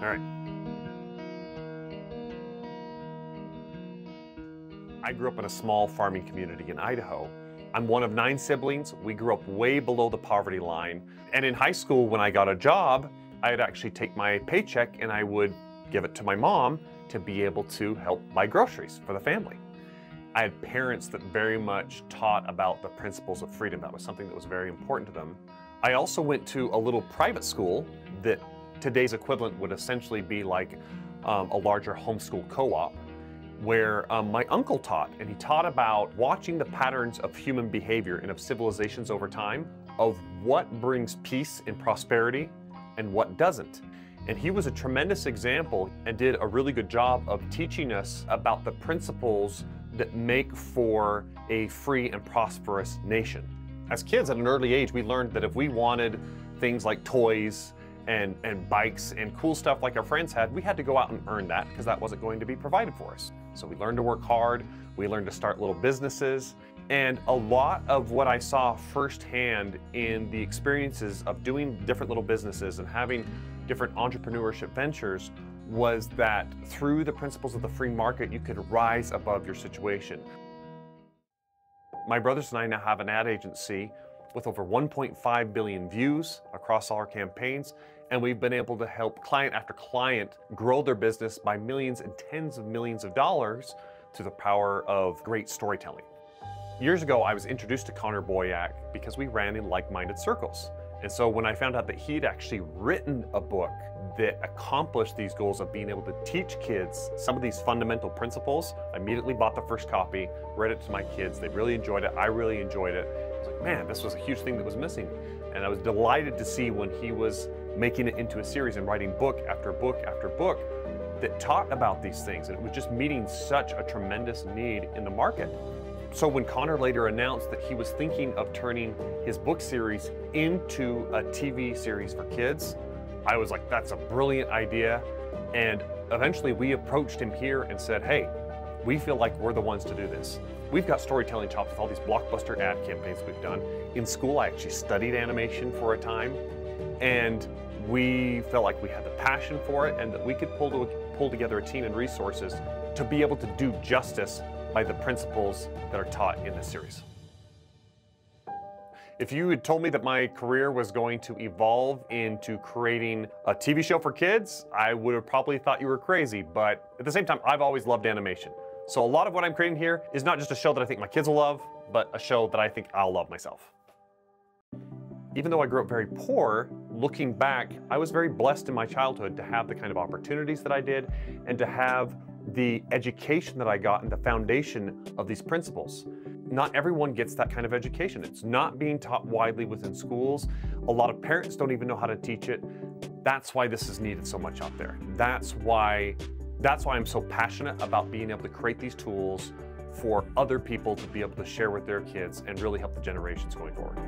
All right. I grew up in a small farming community in Idaho. I'm one of nine siblings. We grew up way below the poverty line. And in high school, when I got a job, I'd actually take my paycheck and I would give it to my mom to be able to help buy groceries for the family. I had parents that very much taught about the principles of freedom. That was something that was very important to them. I also went to a little private school that today's equivalent would essentially be like um, a larger homeschool co-op where um, my uncle taught, and he taught about watching the patterns of human behavior and of civilizations over time, of what brings peace and prosperity and what doesn't. And he was a tremendous example and did a really good job of teaching us about the principles that make for a free and prosperous nation. As kids at an early age, we learned that if we wanted things like toys and, and bikes and cool stuff like our friends had, we had to go out and earn that because that wasn't going to be provided for us. So we learned to work hard, we learned to start little businesses, and a lot of what I saw firsthand in the experiences of doing different little businesses and having different entrepreneurship ventures was that through the principles of the free market, you could rise above your situation. My brothers and I now have an ad agency with over 1.5 billion views across all our campaigns, and we've been able to help client after client grow their business by millions and tens of millions of dollars through the power of great storytelling. Years ago, I was introduced to Connor Boyack because we ran in like-minded circles. And so when I found out that he'd actually written a book that accomplished these goals of being able to teach kids some of these fundamental principles, I immediately bought the first copy, read it to my kids. They really enjoyed it. I really enjoyed it. I was like, man, this was a huge thing that was missing. And I was delighted to see when he was making it into a series and writing book after book after book that taught about these things. And it was just meeting such a tremendous need in the market. So when Connor later announced that he was thinking of turning his book series into a TV series for kids, I was like, that's a brilliant idea. And eventually we approached him here and said, hey, we feel like we're the ones to do this. We've got storytelling chops with all these blockbuster ad campaigns we've done. In school, I actually studied animation for a time, and we felt like we had the passion for it and that we could pull, to, pull together a team and resources to be able to do justice by the principles that are taught in this series. If you had told me that my career was going to evolve into creating a TV show for kids, I would have probably thought you were crazy. But at the same time, I've always loved animation. So a lot of what I'm creating here is not just a show that I think my kids will love, but a show that I think I'll love myself. Even though I grew up very poor, looking back, I was very blessed in my childhood to have the kind of opportunities that I did and to have the education that I got and the foundation of these principles. Not everyone gets that kind of education. It's not being taught widely within schools. A lot of parents don't even know how to teach it. That's why this is needed so much out there. That's why that's why I'm so passionate about being able to create these tools for other people to be able to share with their kids and really help the generations going forward.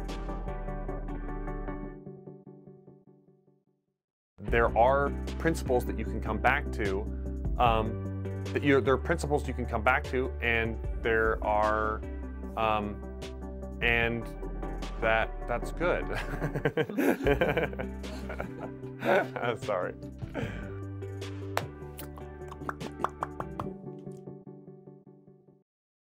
There are principles that you can come back to um, that you, there are principles you can come back to, and there are, um, and that that's good. Sorry.